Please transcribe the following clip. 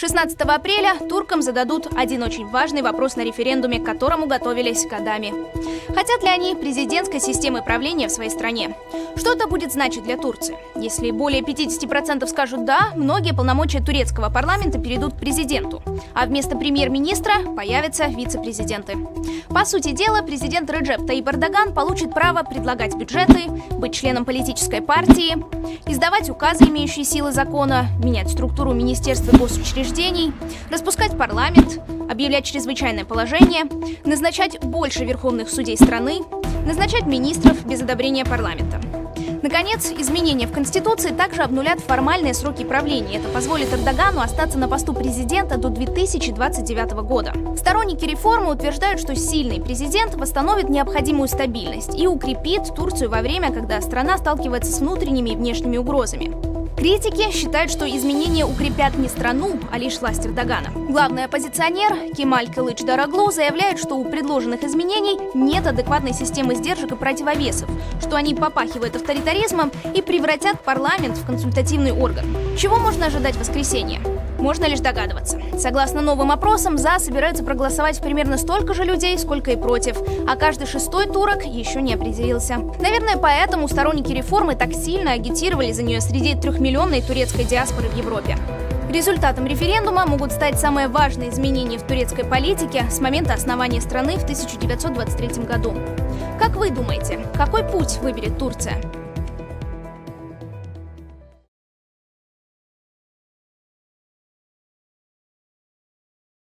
16 апреля туркам зададут один очень важный вопрос на референдуме, к которому готовились годами. Хотят ли они президентской системы правления в своей стране? Что это будет значить для Турции? Если более 50% скажут «да», многие полномочия турецкого парламента перейдут к президенту, а вместо премьер-министра появятся вице-президенты. По сути дела, президент Реджеп Таип Эрдоган получит право предлагать бюджеты, быть членом политической партии, издавать указы, имеющие силы закона, менять структуру министерства госучреждений, распускать парламент, объявлять чрезвычайное положение, назначать больше верховных судей страны, назначать министров без одобрения парламента. Наконец, изменения в Конституции также обнулят формальные сроки правления. Это позволит Эрдогану остаться на посту президента до 2029 года. Сторонники реформы утверждают, что сильный президент восстановит необходимую стабильность и укрепит Турцию во время, когда страна сталкивается с внутренними и внешними угрозами. Критики считают, что изменения укрепят не страну, а лишь власть Эрдогана. Главный оппозиционер Кемаль Кылыч Дороглу заявляет, что у предложенных изменений нет адекватной системы сдержек и противовесов, что они попахивают авторитаризмом и превратят парламент в консультативный орган. Чего можно ожидать в воскресенье? Можно лишь догадываться. Согласно новым опросам, «за» собираются проголосовать примерно столько же людей, сколько и против, а каждый шестой турок еще не определился. Наверное, поэтому сторонники реформы так сильно агитировали за нее среди трехмиллионной турецкой диаспоры в Европе. Результатом референдума могут стать самые важные изменения в турецкой политике с момента основания страны в 1923 году. Как вы думаете, какой путь выберет Турция?